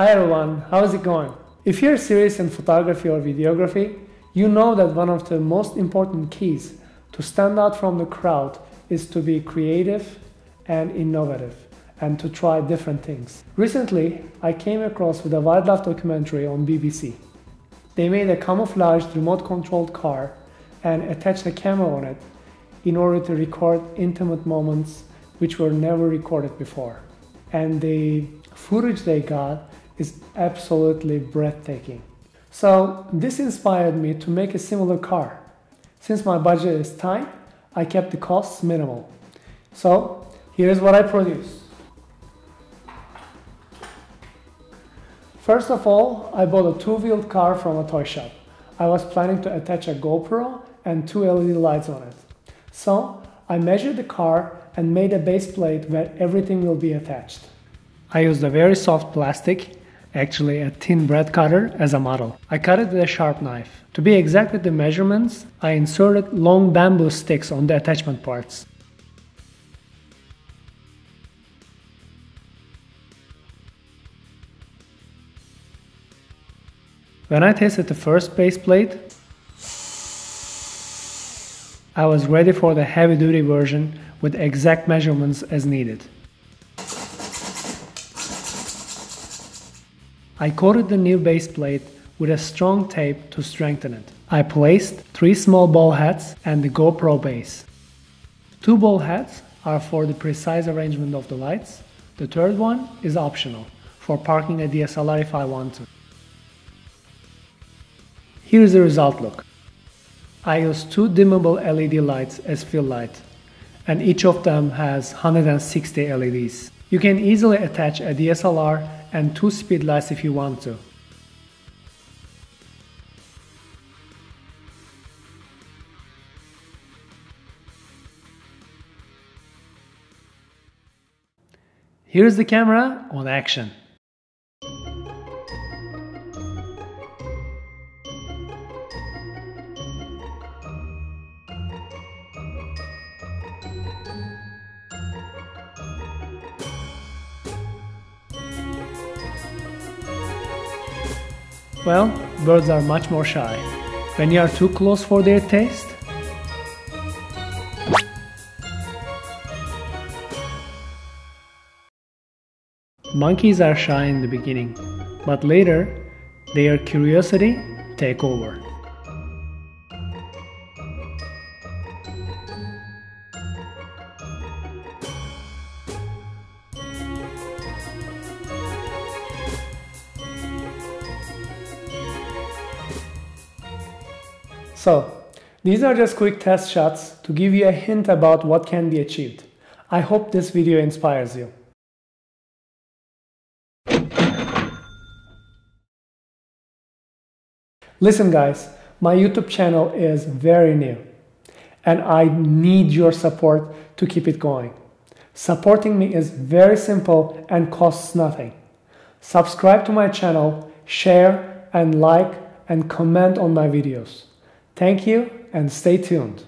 Hi everyone, how's it going? If you're serious in photography or videography, you know that one of the most important keys to stand out from the crowd is to be creative and innovative and to try different things. Recently, I came across with a wildlife documentary on BBC. They made a camouflaged remote controlled car and attached a camera on it in order to record intimate moments which were never recorded before. And the footage they got is absolutely breathtaking. So this inspired me to make a similar car. Since my budget is tight, I kept the costs minimal. So here's what I produced. First of all, I bought a two-wheeled car from a toy shop. I was planning to attach a GoPro and two LED lights on it. So I measured the car and made a base plate where everything will be attached. I used a very soft plastic, actually a thin bread cutter, as a model. I cut it with a sharp knife. To be exact with the measurements, I inserted long bamboo sticks on the attachment parts. When I tested the first base plate, I was ready for the heavy duty version with exact measurements as needed. I coated the new base plate with a strong tape to strengthen it. I placed three small ball heads and the GoPro base. Two ball heads are for the precise arrangement of the lights. The third one is optional for parking a DSLR if I want to. Here's the result look. I use two dimmable LED lights as fill light and each of them has 160 LEDs. You can easily attach a DSLR and two speed lights if you want to. Here's the camera on action. Well, birds are much more shy. When you are too close for their taste, Monkeys are shy in the beginning, but later their curiosity take over. So, these are just quick test shots to give you a hint about what can be achieved. I hope this video inspires you. Listen guys, my YouTube channel is very new and I need your support to keep it going. Supporting me is very simple and costs nothing. Subscribe to my channel, share and like and comment on my videos. Thank you and stay tuned.